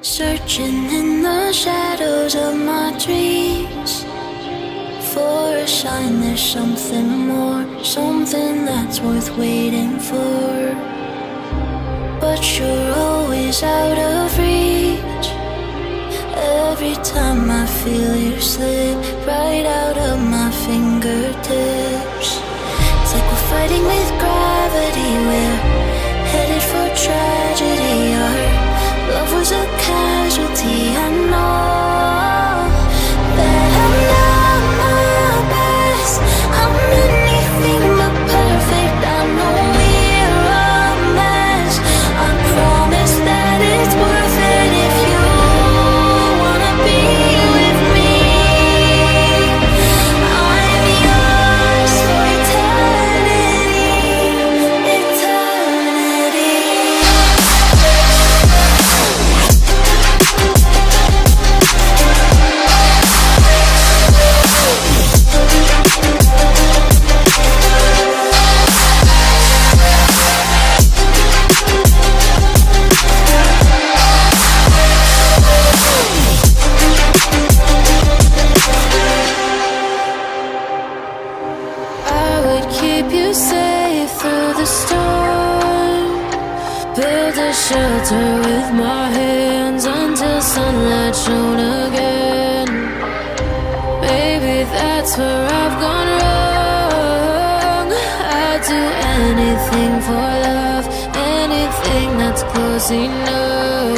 Searching in the shadows of my dreams. For a sign there's something more Something that's worth waiting for. But you're always out of reach. Every time I feel you slip Right out of my fingertips Build a shelter with my hands until sunlight shone again. Maybe that's where I've gone wrong. I'd do anything for love, anything that's close enough.